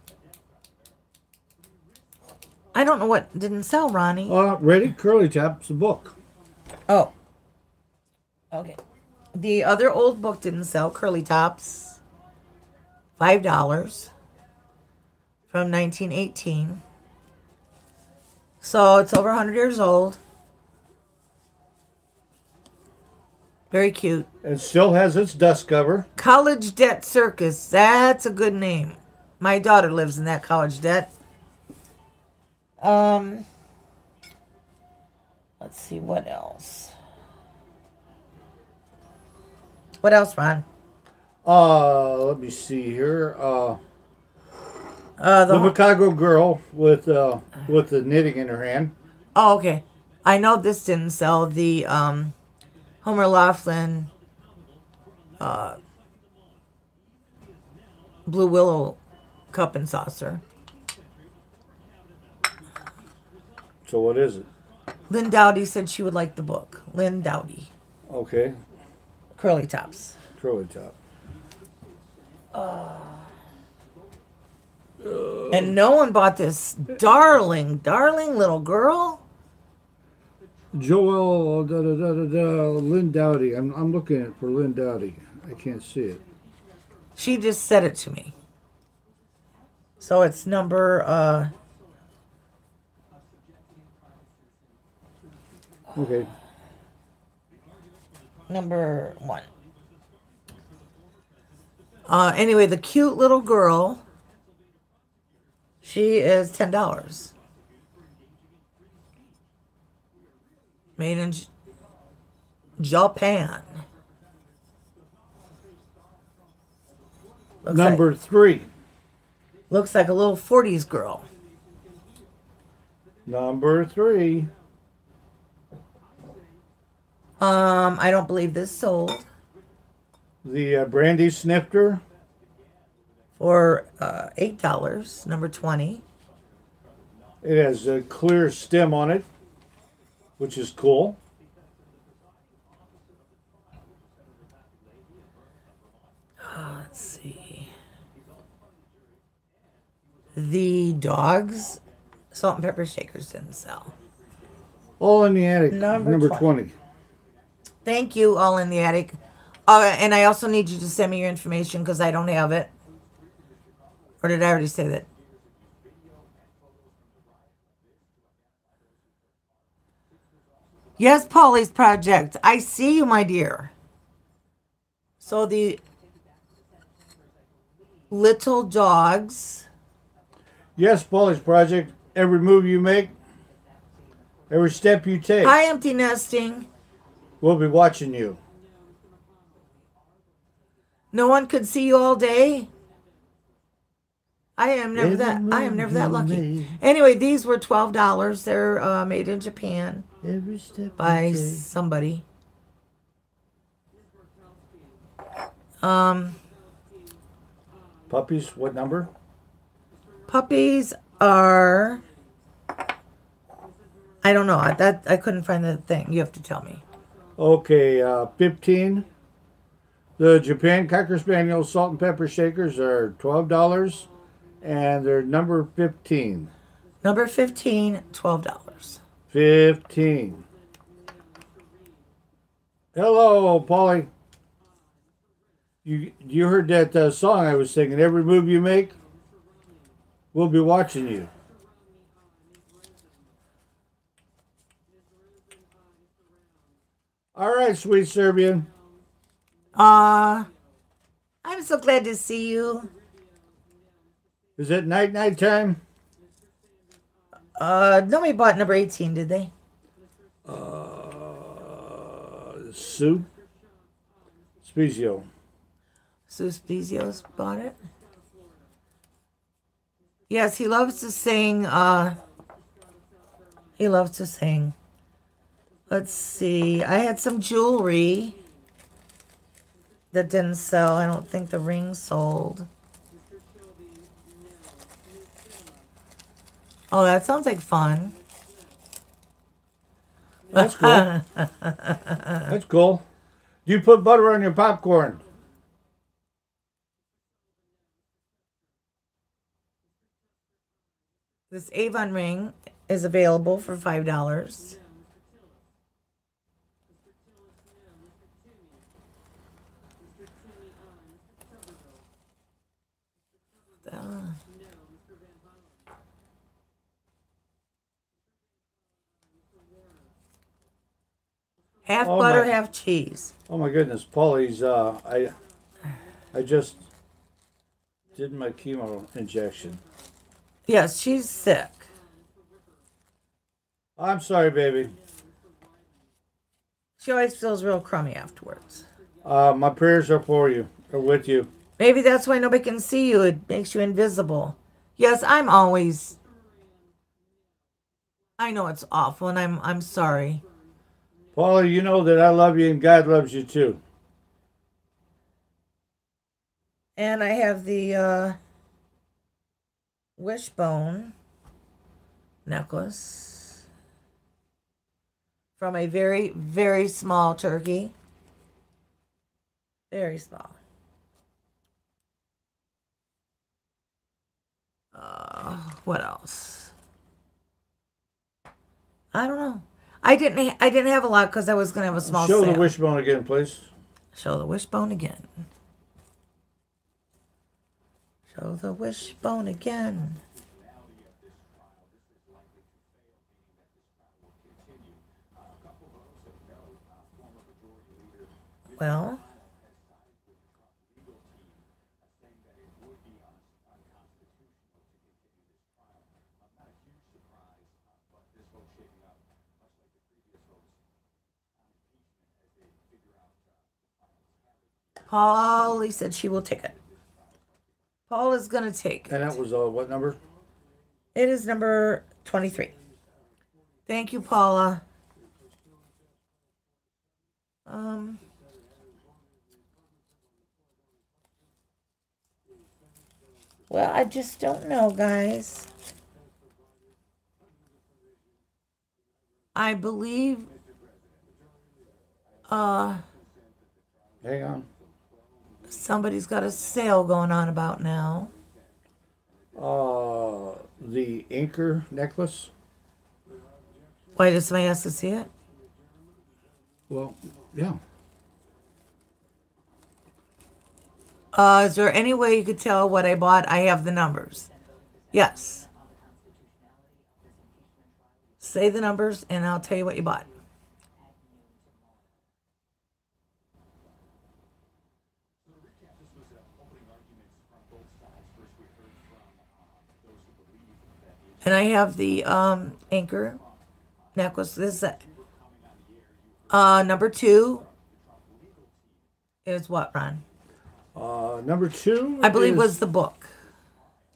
I don't know what didn't sell, Ronnie. Uh, ready? Curly Tap's the book. Oh. Okay. The other old book didn't sell, Curly Tops. Five dollars from 1918. So it's over 100 years old. Very cute. It still has its dust cover. College Debt Circus. That's a good name. My daughter lives in that college debt. Um, let's see what else. What else, Ron? Uh, let me see here. Uh, Uh, the, the Chicago girl with uh with the knitting in her hand. oh, okay. I know this didn't sell. The um, Homer Laughlin, uh, Blue Willow cup and saucer. So what is it? Lynn Dowdy said she would like the book. Lynn Dowdy, Okay, Curly Tops. Curly Top. And no one bought this darling, darling little girl. Joel da da da da da Lynn Dowdy. I'm I'm looking at for Lynn Dowdy. I can't see it. She just said it to me. So it's number uh Okay. number one. Uh anyway, the cute little girl. She is ten dollars. Made in Japan. Looks like- Number three. looks like a little 40s girl. Number three. Um, I don't believe this sold The uh, Brandy Snifter. for uh, eight dollars. Number twenty. It has a clear stem on it, which is cool. Let's see. The dogs, salt and pepper shakers didn't sell. All in the attic. Number Number, 20. 20. Thank you, all in the attic. Uh, and I also need you to send me your information because I don't have it. Or did I already say that? Yes, Polly's project. I see you, my dear. So the little dogs. Yes, Polly's project. Every move you make, every step you take, Hi, empty nesting. We'll be watching you. No one could see you all day. I am never that. I am never that lucky. Anyway, these were twelve dollars. They're uh, made in Japan Every step by somebody. Um, Puppies, what number? puppies are. I don't know. I- That I couldn't find the thing. You have to tell me. Okay, uh, 15. The Japan Cocker Spaniel Salt and Pepper Shakers are $12, and they're number 15. Number 15, $12. 15. Hello, Polly. You you heard that uh, song I was singing? Every move you make, we'll be watching you. All right, sweet Serbian. Uh, I'm so glad to see you. Is it night night time? Uh, nobody bought number 18, did they? Uh, Sue Spezio. Suspicios bought it. Yes, he loves to sing. Uh, he loves to sing. Let's see. I had some jewelry that didn't sell. I don't think the ring sold. Oh, that sounds like fun. That's cool. That's cool. You put butter on your popcorn. This Avon ring is available for $5. Half Oh, butter, my- half cheese. Oh my goodness, Paulie's. Uh, I, I just did my chemo injection. Yes, she's sick. I'm sorry, baby. She always feels real crummy afterwards. Uh, my prayers are for you, are with you. Maybe that's why nobody can see you. It makes you invisible. Yes, I'm always. I know it's awful, and I'm I'm sorry. Paulie, you know that I love you and God loves you too. And I have the uh, wishbone necklace from a very very small turkey. Very small. Uh, what else? I don't know. I didn't. Ha- I didn't have a lot because I was gonna have a small Show sale. the wishbone again, please. Show the wishbone again. Show the wishbone again. Well, Polly said she will take it. Paul is going to take it. And that was uh, what number? It is number 23. Thank you, Paula. Um, well, I just don't know, guys. I believe uh Hang on. Somebody's got a sale going on about now. Uh, the anchor necklace. Why does somebody has to see it? Well, yeah. Uh, is there any way you could tell what I bought? I have the numbers. Yes. Say the numbers and I'll tell you what you bought. And I have the um, anchor necklace. This is uh, number two is what, Ron? Uh, number two, I believe is, was the book.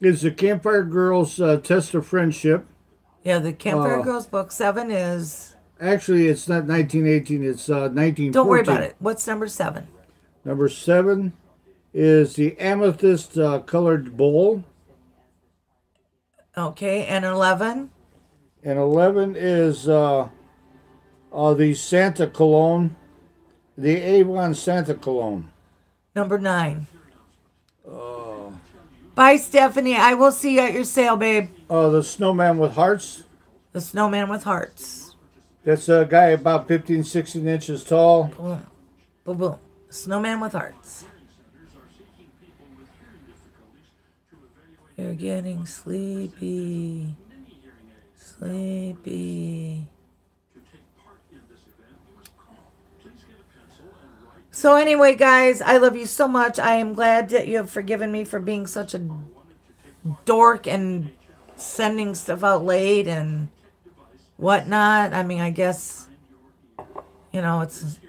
is the Campfire Girls uh, Test of Friendship. Yeah, the Campfire Uh, Girls book. Seven is. Actually, it's not 1918. It's uh, 1914. Don't worry about it. What's number seven? Number seven is the amethyst uh, colored bowl, Okay, and eleven. and eleven is uh, uh, the Santa Cologne, the Avon Santa Cologne. Number nine. Uh, Bye, Stephanie. I will see you at your sale, babe. uh, the Snowman with Hearts. The snowman with hearts. That's a guy about 15, 16 inches tall. Boom. Boom, boom. Snowman with hearts. You're getting sleepy. Sleepy. So, anyway, guys, I love you so much. I am glad that you have forgiven me for being such a dork and sending stuff out late and whatnot. I mean, I guess, you know, it's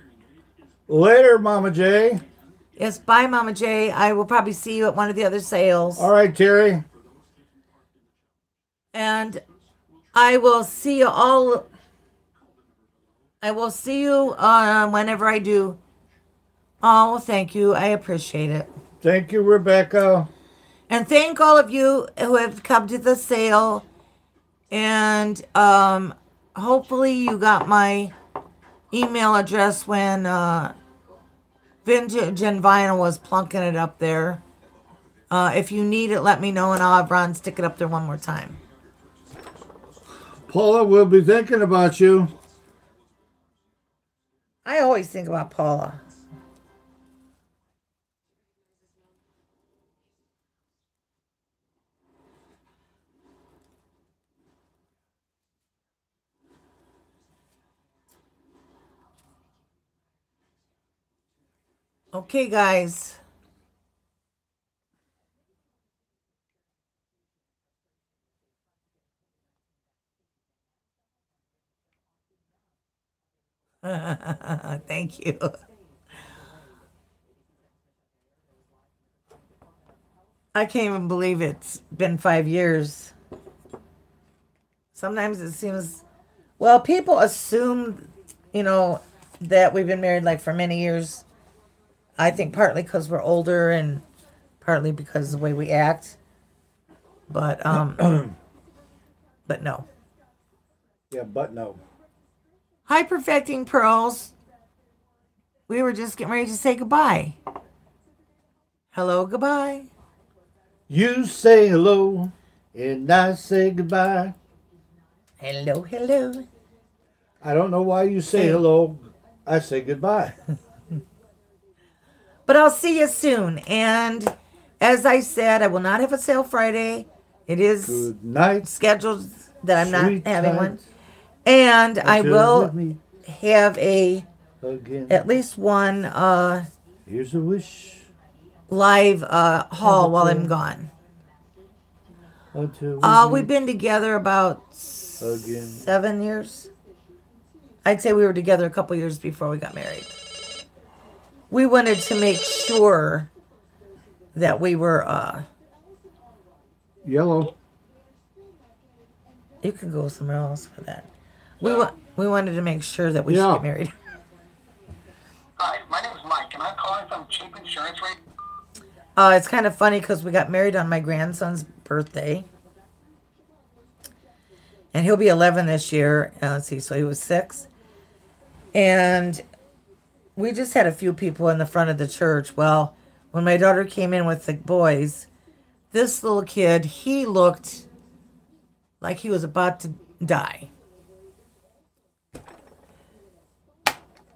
Later, Mama J. Yes, bye, Mama J. I will probably see you at one of the other sales. All right, Terry. And I will see you all. I will see you uh, whenever I do. Oh, thank you. I appreciate it. Thank you, Rebecca. And thank all of you who have come to the sale. And um, hopefully you got my email address when uh, Vintage and Vinyl was plunking it up there. Uh, if you need it, let me know and I'll have Ron stick it up there one more time. Paula we'll be thinking about you. I always think about Paula. Okay, guys. Thank you. I can't even believe it's been five years. Sometimes it seems, well, people assume, you know, that we've been married like for many years. I think partly because we're older and partly because of the way we act. But, um, but no. Yeah, but no. Hi, Perfecting Pearls. We were just getting ready to say goodbye. Hello, goodbye. You say hello, and I say goodbye. Hello, hello. I don't know why you say Hey. hello. I say goodbye. But I'll see you soon. And as I said, I will not have a sale Friday. It is Good night. scheduled that I'm not having night. one. And I Until will have a again. at least one uh Here's a wish. live uh haul while I'm gone. Uh we've been together about again. seven years. I'd say we were together a couple years before we got married. We wanted to make sure that we were uh Yellow. you can go somewhere else for that. We wa- we wanted to make sure that we Yeah. should get married. Hi, my name is Mike, and I'm calling from Cheap Insurance Rate. Uh, it's kind of funny because we got married on my grandson's birthday. And he'll be 11 this year. Uh, let's see, so he was six. And we just had a few people in the front of the church. Well, when my daughter came in with the boys, this little kid, he looked like he was about to die.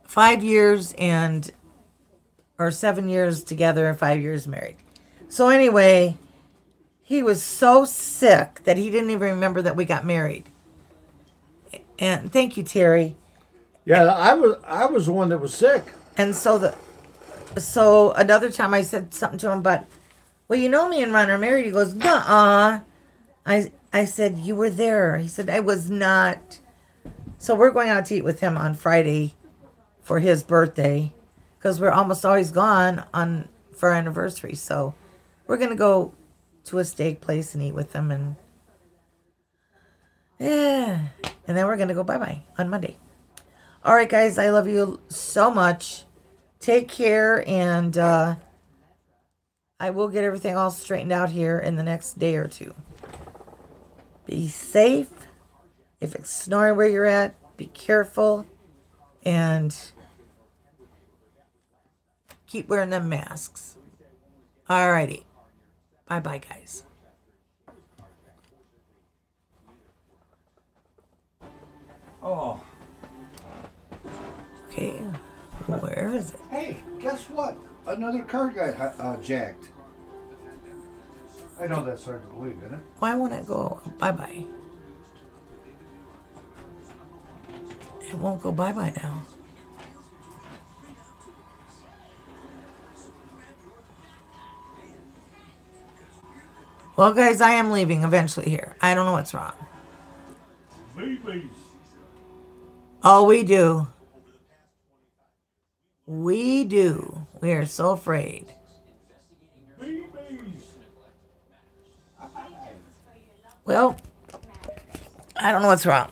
Five years and or seven years together and five years married. So anyway, he was so sick that he didn't even remember that we got married. And thank you, Terry. Yeah, I was I was the one that was sick. And so the so another time I said something to him, but well, you know me and Ron are married. He goes, uh I I said you were there. He said I was not. So we're going out to eat with him on Friday for his birthday because we're almost always gone on for our anniversary. So we're gonna go to a steak place and eat with them, and yeah, and then we're gonna go bye bye on Monday. All right, guys, I love you so much. Take care, and uh, I will get everything all straightened out here in the next day or two. Be safe. If it's snoring where you're at, be careful and keep wearing them masks. All righty. Bye bye, guys. Oh, Okay. Where is it? hey, guess what? Another car got uh, jacked. I know that's hard to believe, isn't it? Why won't it go bye bye? It won't go bye bye now. Well, guys, I am leaving eventually here. I don't know what's wrong. Babies. Oh, we do. We do. We are so afraid. Well, I don't know what's wrong.